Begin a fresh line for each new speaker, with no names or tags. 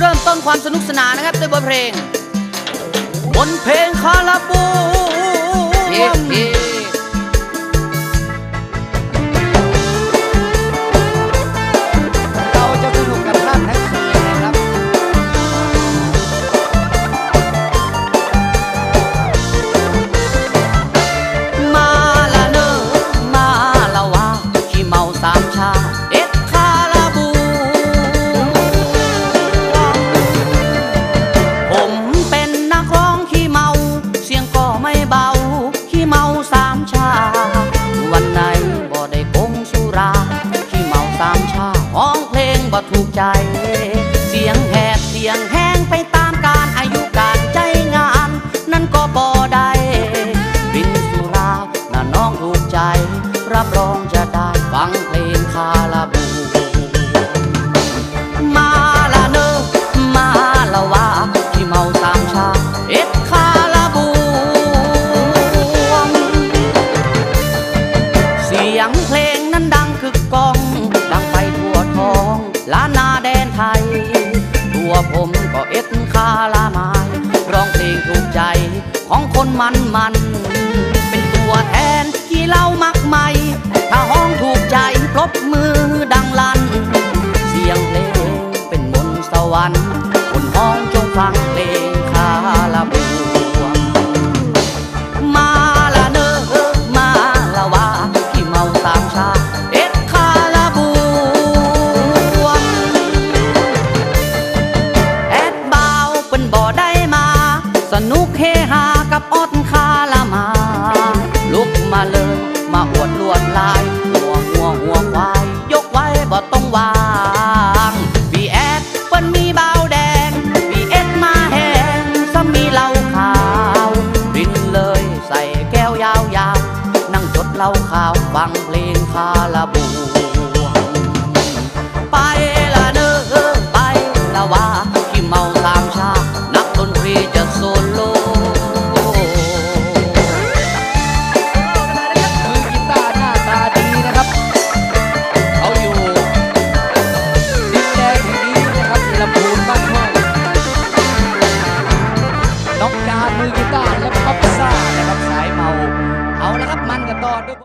เริ่มต้นความสนุกสนานนะครับด้วยบทเพลง บนเพลงคาราบูเฮ้องเพลงบ่ถูกใจ เสียงแหบเสียงแห้งไปตามการอายุการใจงาน นั่นก็บ่ได้บินสุราน่ะน้องถูกใจ รับรองจะได้ฟังเพลงคาราบูมาละเนอมาละวาที่เมาสามชาเอ็ดคาราบูเสียงเพลงนั้นดังคึกกอง ล้านนาแดนไทย ตัวผมก็เอ็ดคาลามาร้องเพลงถูกใจของคนมันมัน เป็นตัวแทนที่เล่ามักใหม่ ถ้าห้องถูกใจปรบมือ สนุกเฮฮากับอดคาละมา ลุกมาเลยมาอวดลวดลาย หัวหัวหัวควาย ยกไว้บ่ต้องวางพีแอดเปิ้นมีเบาแดงพีเอ็ดมาแหงซ้ำมีเหล้าขาวรินเลยใส่แก้วยาวๆนั่งจดเหล้าขาวฟังเพลงคาราบู
มือกีตาร์และก็ป๊อปซ่านะครับสายเมาเอาละครับมันกันต่อด้วย